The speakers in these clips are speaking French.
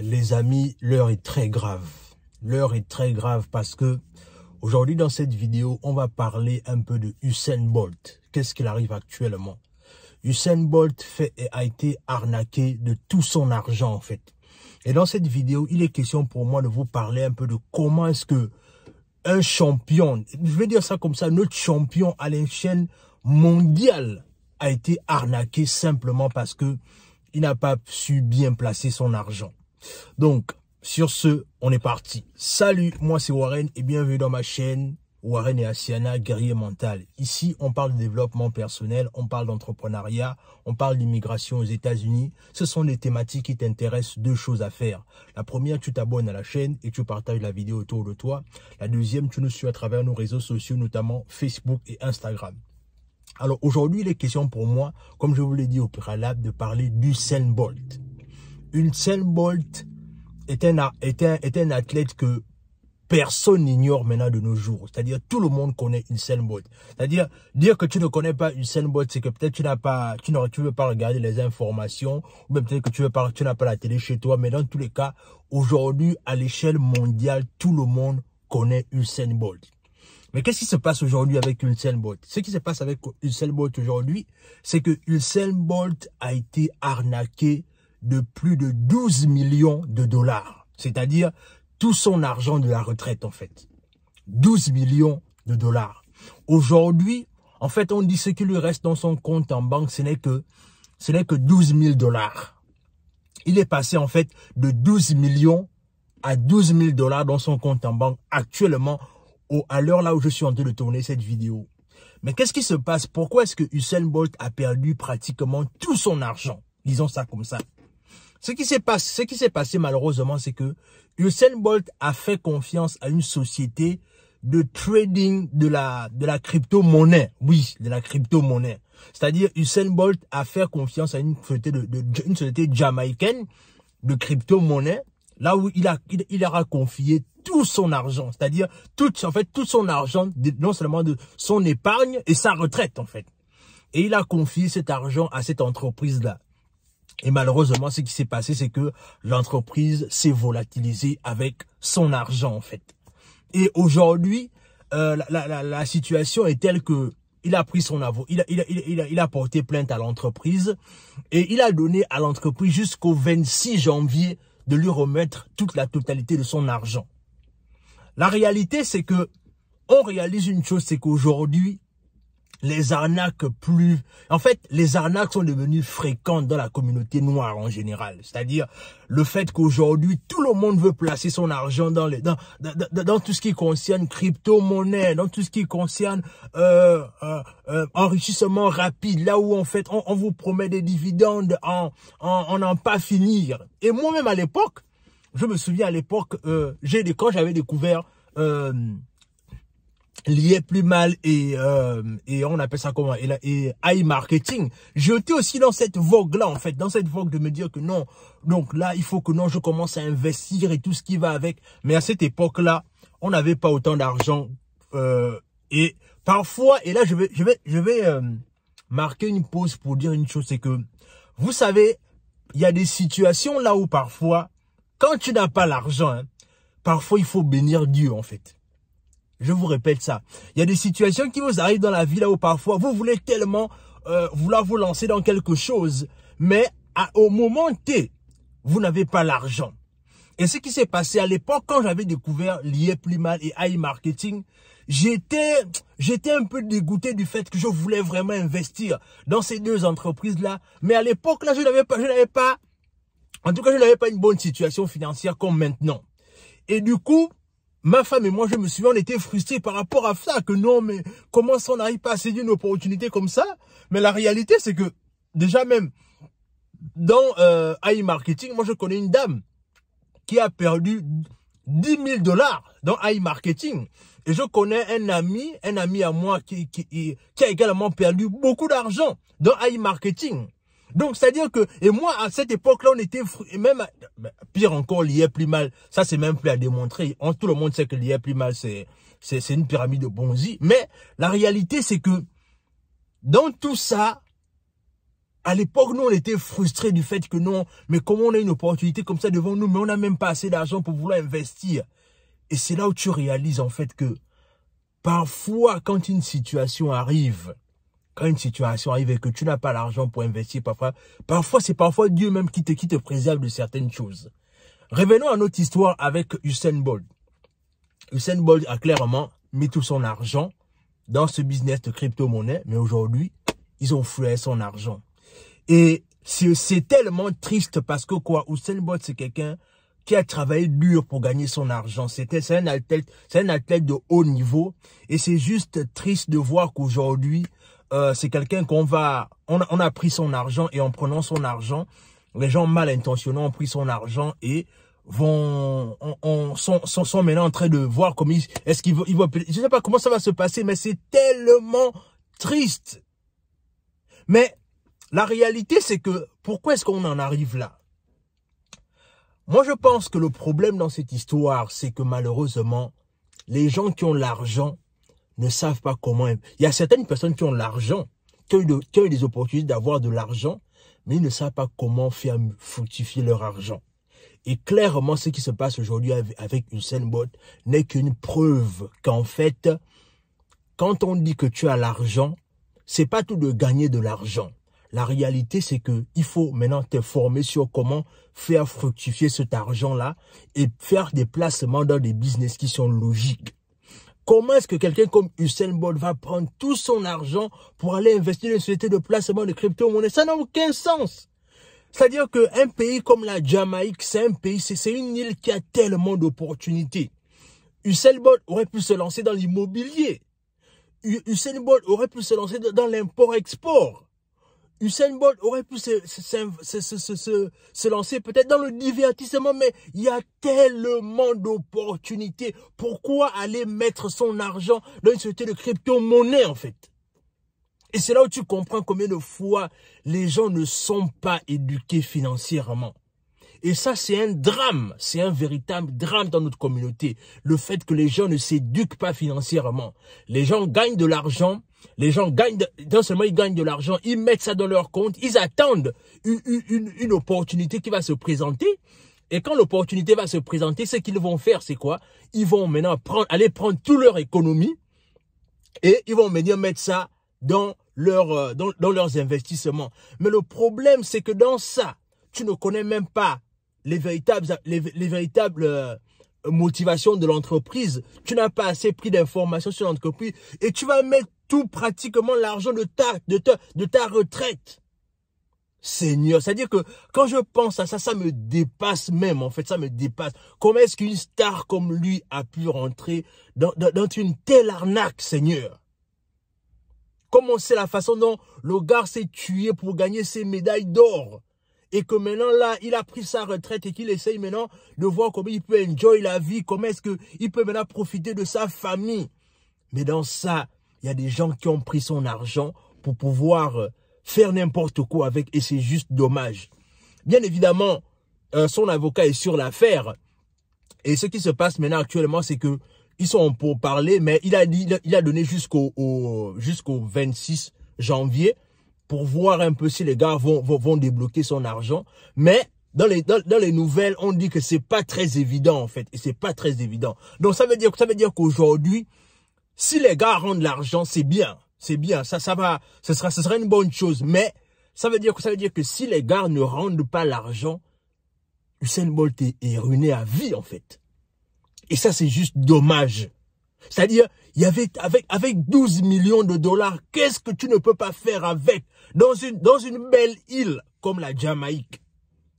Les amis, l'heure est très grave. L'heure est très grave parce que aujourd'hui dans cette vidéo, on va parler un peu de Usain Bolt. Qu'est-ce qu'il arrive actuellement? Usain Bolt fait, a été arnaqué de tout son argent en fait. Et dans cette vidéo, il est question pour moi de vous parler un peu de comment est-ce que un champion, je vais dire ça comme ça, notre champion à l'échelle mondiale a été arnaqué simplement parce que il n'a pas su bien placer son argent. Donc, sur ce, on est parti. Salut, moi c'est Warren et bienvenue dans ma chaîne Warren et Asiana, guerrier mental. Ici, on parle de développement personnel, on parle d'entrepreneuriat, on parle d'immigration aux États-Unis. Ce sont des thématiques qui t'intéressent, deux choses à faire. La première, tu t'abonnes à la chaîne et tu partages la vidéo autour de toi. La deuxième, tu nous suis à travers nos réseaux sociaux, notamment Facebook et Instagram. Alors aujourd'hui, il est question pour moi, comme je vous l'ai dit au préalable, de parler d'Usain Bolt. Usain Bolt est un, est un, est un athlète que personne n'ignore maintenant de nos jours. C'est-à-dire, tout le monde connaît Usain Bolt. C'est-à-dire, dire que tu ne connais pas Usain Bolt, c'est que peut-être tu n'as pas, tu ne veux pas regarder les informations, ou peut-être que tu veux pas, tu n'as pas la télé chez toi, mais dans tous les cas, aujourd'hui, à l'échelle mondiale, tout le monde connaît Usain Bolt. Mais qu'est-ce qui se passe aujourd'hui avec Usain Bolt? Ce qui se passe avec Usain Bolt aujourd'hui, c'est que Usain Bolt a été arnaqué de plus de 12 millions de dollars. C'est-à-dire tout son argent de la retraite, en fait. 12 millions de dollars. Aujourd'hui, en fait, on dit ce qui lui reste dans son compte en banque, ce n'est que, ce n'est que 12 000 dollars. Il est passé, en fait, de 12 millions à 12 000 dollars dans son compte en banque actuellement, au, à l'heure là où je suis en train de tourner cette vidéo. Mais qu'est-ce qui se passe? Pourquoi est-ce que Usain Bolt a perdu pratiquement tout son argent? Disons ça comme ça. Ce qui s'est passé, malheureusement, c'est que Usain Bolt a fait confiance à une société de trading de la crypto-monnaie. Oui, de la crypto-monnaie. C'est-à-dire Usain Bolt a fait confiance à une société de, une société jamaïcaine de crypto-monnaie là où il a aura confié tout son argent, c'est-à-dire tout en fait tout son argent non seulement de son épargne et sa retraite en fait. Et il a confié cet argent à cette entreprise là. Et malheureusement, ce qui s'est passé, c'est que l'entreprise s'est volatilisée avec son argent, en fait. Et aujourd'hui, euh, la, situation est telle que il a pris son avocat, il a porté plainte à l'entreprise et il a donné à l'entreprise jusqu'au 26 janvier de lui remettre toute la totalité de son argent. La réalité, c'est que on réalise une chose, c'est qu'aujourd'hui, les arnaques plus... En fait, les arnaques sont devenues fréquentes dans la communauté noire en général. C'est-à-dire le fait qu'aujourd'hui, tout le monde veut placer son argent dans, les, dans, dans, dans tout ce qui concerne crypto-monnaie, dans tout ce qui concerne euh, euh, euh, enrichissement rapide, là où en fait on, on vous promet des dividendes en en n'en pas finir. Et moi-même à l'époque, je me souviens à l'époque, euh, j'ai quand j'avais découvert... Euh, lié plus mal et euh, et on appelle ça comment? Et, et high marketing. J'étais aussi dans cette vogue là en fait dans cette vogue de me dire que non. Donc là il faut que non je commence à investir et tout ce qui va avec. Mais à cette époque là on n'avait pas autant d'argent euh, et parfois et là je vais je vais je vais euh, marquer une pause pour dire une chose c'est que vous savez il y a des situations là où parfois quand tu n'as pas l'argent hein, parfois il faut bénir Dieu en fait je vous répète ça. Il y a des situations qui vous arrivent dans la vie là où parfois vous voulez tellement euh, vouloir vous lancer dans quelque chose, mais à, au moment T, vous n'avez pas l'argent. Et ce qui s'est passé à l'époque quand j'avais découvert l'IE plus mal et AI marketing, j'étais j'étais un peu dégoûté du fait que je voulais vraiment investir dans ces deux entreprises là, mais à l'époque là je n'avais pas je n'avais pas en tout cas je n'avais pas une bonne situation financière comme maintenant. Et du coup, Ma femme et moi, je me souviens, on était frustrés par rapport à ça, que non, mais comment ça on n'arrive pas à saisir une opportunité comme ça? Mais la réalité, c'est que déjà même dans euh, AI Marketing, moi je connais une dame qui a perdu 10 000 dollars dans AI Marketing. Et je connais un ami, un ami à moi qui, qui, qui a également perdu beaucoup d'argent dans AI Marketing. Donc, c'est-à-dire que, et moi, à cette époque-là, on était, même, pire encore, l'IA plus mal. Ça, c'est même plus à démontrer. tout le monde sait que l'IA plus mal, c'est, c'est, c'est une pyramide de bonzi. Mais, la réalité, c'est que, dans tout ça, À l'époque, nous, on était frustrés du fait que non, mais comment on a une opportunité comme ça devant nous, mais on n'a même pas assez d'argent pour vouloir investir. Et c'est là où tu réalises en fait que parfois, quand une situation arrive, quand une situation arrive et que tu n'as pas l'argent pour investir, parfois, parfois c'est parfois Dieu même qui te, qui te préserve de certaines choses. Revenons à notre histoire avec Usain Bolt. Usain Bolt a clairement mis tout son argent dans ce business de crypto-monnaie, mais aujourd'hui, ils ont fouillé son argent. Et c'est tellement triste parce que quoi, Usain Bolt, c'est quelqu'un qui a travaillé dur pour gagner son argent. C'était c'est un athlète, c'est un athlète de haut niveau et c'est juste triste de voir qu'aujourd'hui euh, c'est quelqu'un qu'on va on a, on a pris son argent et en prenant son argent, les gens mal intentionnés ont pris son argent et vont on, on sont, sont, sont maintenant en train de voir comment est-ce qu'ils vont ils vont je sais pas comment ça va se passer mais c'est tellement triste. Mais la réalité c'est que pourquoi est-ce qu'on en arrive là? Moi, je pense que le problème dans cette histoire, c'est que malheureusement, les gens qui ont l'argent ne savent pas comment... Il y a certaines personnes qui ont l'argent, qui, ont eu des opportunités d'avoir de l'argent, mais ils ne savent pas comment faire fructifier leur argent. Et clairement, ce qui se passe aujourd'hui avec Usain Bolt n'est qu'une preuve qu'en fait, quand on dit que tu as l'argent, c'est pas tout de gagner de l'argent. La réalité, c'est que il faut maintenant te former sur comment faire fructifier cet argent-là et faire des placements dans des business qui sont logiques. Comment est-ce que quelqu'un comme Usain Bolt va prendre tout son argent pour aller investir dans une société de placement de crypto-monnaies? Ça n'a aucun sens. C'est-à-dire qu'un pays comme la Jamaïque, c'est un pays, c'est une île qui a tellement d'opportunités. Usain Bolt aurait pu se lancer dans l'immobilier. Usain Bolt aurait pu se lancer dans l'import-export. Usain Bolt aurait pu se, se, lancer peut-être dans le divertissement, mais il y a tellement d'opportunités. Pourquoi aller mettre son argent dans une société de crypto-monnaie, en fait? Et c'est là où tu comprends combien de fois les gens ne sont pas éduqués financièrement. Et ça, c'est un drame, c'est un véritable drame dans notre communauté. Le fait que les gens ne s'éduquent pas financièrement. Les gens gagnent de l'argent, les gens gagnent, non seulement ils gagnent de l'argent, ils mettent ça dans leur compte, ils attendent une, opportunité qui va se présenter. Et quand l'opportunité va se présenter, ce qu'ils vont faire, c'est quoi? Ils vont maintenant prendre, aller prendre toute leur économie et ils vont venir mettre ça dans, euh, leurs investissements. Mais le problème, c'est que dans ça, tu ne connais même pas les véritables, les, véritables motivations de l'entreprise. Tu n'as pas assez pris d'informations sur l'entreprise et tu vas mettre tout pratiquement l'argent de ta, de, ta, de ta retraite. Seigneur, c'est-à-dire que quand je pense à ça, ça me dépasse même, en fait, ça me dépasse. Comment est-ce qu'une star comme lui a pu rentrer dans, dans, dans une telle arnaque, Seigneur? Comment c'est la façon dont le gars s'est tué pour gagner ses médailles d'or? Et que maintenant là, il a pris sa retraite et qu'il essaye maintenant de voir comment il peut enjoy la vie, comment est-ce qu'il peut maintenant profiter de sa famille. Mais dans ça, il y a des gens qui ont pris son argent pour pouvoir euh, faire n'importe quoi avec et c'est juste dommage. Bien évidemment, euh, son avocat est sur l'affaire et ce qui se passe maintenant actuellement, c'est que ils sont pour parler, mais il a il a donné jusqu'au jusqu'au 26 janvier pour voir un peu si les gars vont, vont, débloquer son argent. Mais dans les, dans, les nouvelles, on dit que c'est pas très évident, en fait. Et c'est pas très évident. Donc, ça veut dire, ça veut dire qu'aujourd'hui, si les gars rendent l'argent, c'est bien. C'est bien. Ça, ça va, ce sera, ce sera une bonne chose. Mais, ça veut dire que, ça veut dire que si les gars ne rendent pas l'argent, Usain Bolt est ruiné à vie, en fait. Et ça, c'est juste dommage. C'est-à-dire, il y avait, avec, avec 12 millions de dollars, qu'est-ce que tu ne peux pas faire avec dans une, belle île comme la Jamaïque?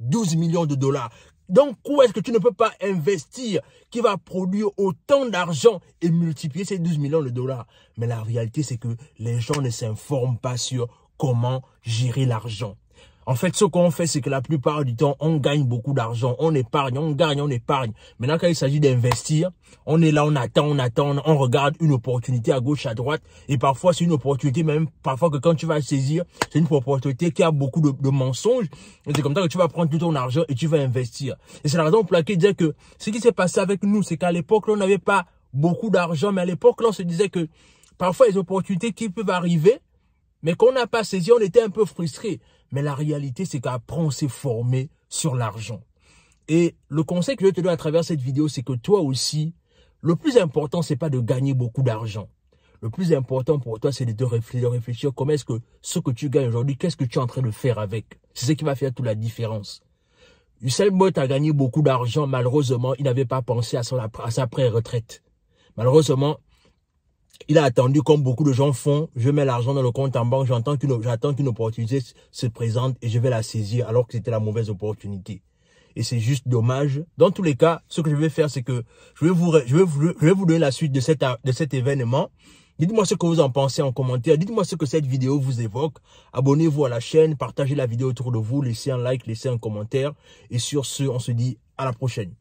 12 millions de dollars. Donc, où est-ce que tu ne peux pas investir qui va produire autant d'argent et multiplier ces 12 millions de dollars? Mais la réalité, c'est que les gens ne s'informent pas sur comment gérer l'argent. En fait, ce qu'on fait, c'est que la plupart du temps, on gagne beaucoup d'argent, on épargne, on gagne, on épargne. Maintenant, quand il s'agit d'investir, on est là, on attend, on attend, on regarde une opportunité à gauche, à droite. Et parfois, c'est une opportunité, même parfois que quand tu vas saisir, c'est une opportunité qui a beaucoup de, mensonges. Et c'est comme ça que tu vas prendre tout ton argent et tu vas investir. Et c'est la raison pour laquelle je disais que ce qui s'est passé avec nous, c'est qu'à l'époque, on n'avait pas beaucoup d'argent, mais à l'époque, on se disait que parfois, les opportunités qui peuvent arriver, Mais quand on n'a pas saisi, on était un peu frustré. Mais la réalité, c'est qu'après, on s'est formé sur l'argent. Et le conseil que je te donne à travers cette vidéo, c'est que toi aussi, le plus important, c'est pas de gagner beaucoup d'argent. Le plus important pour toi, c'est de te réfléchir, de réfléchir comment est-ce que ce que tu gagnes aujourd'hui, qu'est-ce que tu es en train de faire avec. C'est ce qui va faire toute la différence. Usain Bolt a gagné beaucoup d'argent. Malheureusement, il n'avait pas pensé à, à sa pré-retraite. Malheureusement, il a attendu comme beaucoup de gens font. Je mets l'argent dans le compte en banque, j'attends qu'une opportunité se présente et je vais la saisir alors que c'était la mauvaise opportunité. Et c'est juste dommage. Dans tous les cas, ce que je vais faire, c'est que je vais vous, je vais vous, je vais vous donner la suite de de cet événement. Dites-moi ce que vous en pensez en commentaire. Dites-moi ce que cette vidéo vous évoque. Abonnez-vous à la chaîne, partagez la vidéo autour de vous, laissez un like, laissez un commentaire. Et sur ce, on se dit à la prochaine.